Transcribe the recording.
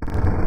you